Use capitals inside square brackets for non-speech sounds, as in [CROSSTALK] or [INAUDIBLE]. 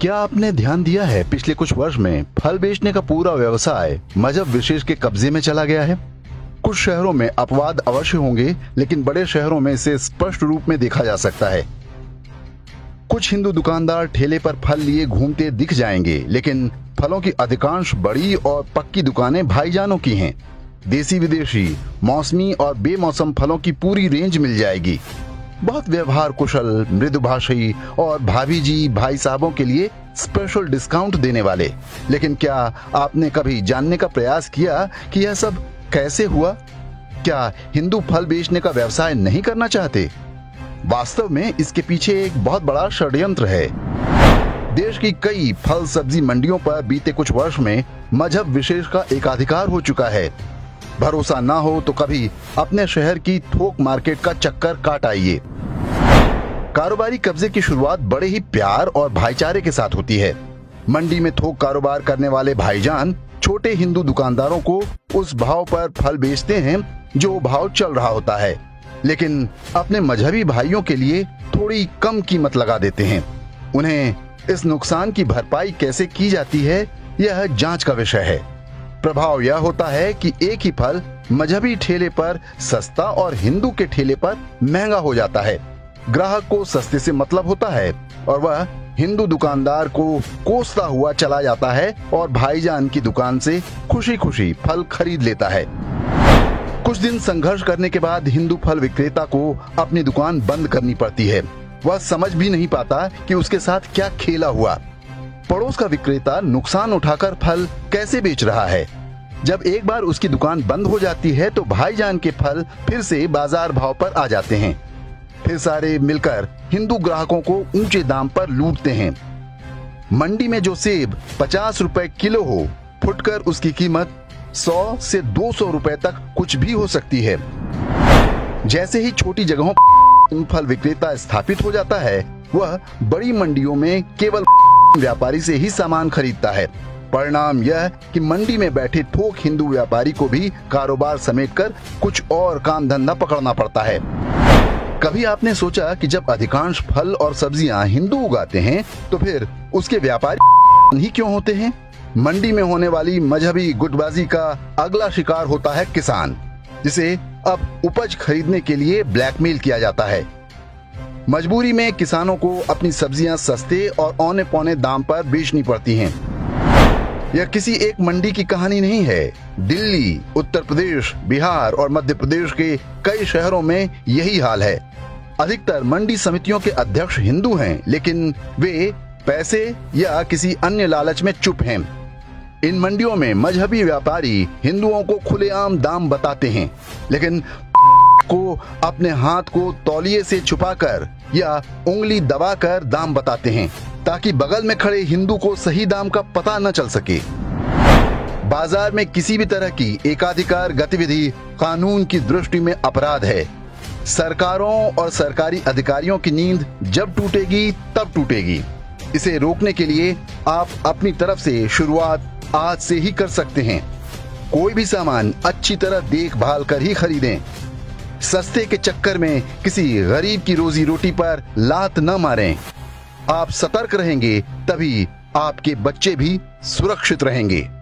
क्या आपने ध्यान दिया है पिछले कुछ वर्ष में फल बेचने का पूरा व्यवसाय मज़हब विशेष के कब्जे में चला गया है? कुछ शहरों में अपवाद अवश्य होंगे, लेकिन बड़े शहरों में इसे स्पष्ट रूप में देखा जा सकता है। कुछ हिंदू दुकानदार ठेले पर फल लिए घूमते दिख जाएँगे, लेकिन फलों की अधिकांश बड़ी और पक्की दुकानें भाईजानों की हैं। देसी विदेशी मौसमी और बेमौसम फलों की पूरी रेंज मिल जाएगी। बहुत व्यवहार कुशल मृदुभाषी और भाभी जी भाई साहबों के लिए स्पेशल डिस्काउंट देने वाले। लेकिन क्या आपने कभी जानने का प्रयास किया कि यह सब कैसे हुआ? क्या हिंदू फल बेचने का व्यवसाय नहीं करना चाहते? वास्तव में इसके पीछे एक बहुत बड़ा षड्यंत्र है। देश की कई फल सब्ज़ी मंडियों पर बीते कुछ वर्ष में मज़हब विशेष का एकाधिकार हो चुका है। भरोसा ना हो तो कभी अपने शहर की थोक मार्केट का चक्कर काट आइए। कारोबारी कब्जे की शुरुआत बड़े ही प्यार और भाईचारे के साथ होती है। मंडी में थोक कारोबार करने वाले भाईजान छोटे हिंदू दुकानदारों को उस भाव पर फल बेचते हैं जो भाव चल रहा होता है। लेकिन अपने मजहबी भाइयों के लिए थोड़ी कम कीमत लगा देते हैं। उन्हें इस नुकसान की भरपाई कैसे की जाती है, यह जाँच का विषय है। प्रभाव यह होता है कि एक ही फल मजहबी ठेले पर सस्ता और हिंदू के ठेले पर महँगा हो जाता है। ग्राहक को सस्ते से मतलब होता है और वह हिंदू दुकानदार को कोसता हुआ चला जाता है और भाईजान की दुकान से खुशी खुशी फल खरीद लेता है। कुछ दिन संघर्ष करने के बाद हिंदू फल विक्रेता को अपनी दुकान बंद करनी पड़ती है। वह समझ भी नहीं पाता कि उसके साथ क्या खेला हुआ। पड़ोस का विक्रेता नुकसान उठाकर फल कैसे बेच रहा है? जब एक बार उसकी दुकान बंद हो जाती है तो भाईजान के फल फिर से बाज़ार भाव पर आ जाते हैं। सारे मिलकर हिंदू ग्राहकों को ऊँचे दाम पर लूटते हैं। मंडी में जो सेब पचास रुपए किलो हो, फुटकर उसकी कीमत सौ से दो सौ रुपए तक कुछ भी हो सकती है। जैसे ही छोटी जगहों फल विक्रेता स्थापित हो जाता है, वह बड़ी मंडियों में केवल व्यापारी से ही सामान खरीदता है। परिणाम यह कि मंडी में बैठे थोक हिंदू व्यापारी को भी कारोबार समेट कर कुछ और काम धंधा पकड़ना पड़ता है। कभी आपने सोचा कि जब अधिकांश फल और सब्ज़ियाँ हिंदू उगाते हैं तो फिर उसके व्यापारी [LAUGHS] ही क्यों होते हैं? मंडी में होने वाली मजहबी गुटबाजी का अगला शिकार होता है किसान, जिसे अब उपज खरीदने के लिए ब्लैकमेल किया जाता है। मजबूरी में किसानों को अपनी सब्ज़ियाँ सस्ते और औने पौने दाम पर बेचनी पड़ती हैं। यह किसी एक मंडी की कहानी नहीं है। दिल्ली, उत्तर प्रदेश, बिहार और मध्य प्रदेश के कई शहरों में यही हाल है। अधिकतर मंडी समितियों के अध्यक्ष हिंदू हैं, लेकिन वे पैसे या किसी अन्य लालच में चुप हैं। इन मंडियों में मजहबी व्यापारी हिंदुओं को खुलेआम दाम बताते हैं, लेकिन को अपने हाथ को तौलिए से छुपाकर या उंगली दबाकर दाम बताते हैं, ताकि बगल में खड़े हिंदू को सही दाम का पता न चल सके। बाज़ार में किसी भी तरह की एकाधिकार गतिविधि कानून की दृष्टि में अपराध है। सरकारों और सरकारी अधिकारियों की नींद जब टूटेगी, तब टूटेगी। इसे रोकने के लिए आप अपनी तरफ़ से शुरुआत आज से ही कर सकते हैं। कोई भी सामान अच्छी तरह देखभाल कर ही खरीदें। सस्ते के चक्कर में किसी गरीब की रोजी रोटी पर लात न मारें। आप सतर्क रहेंगे, तभी आपके बच्चे भी सुरक्षित रहेंगे।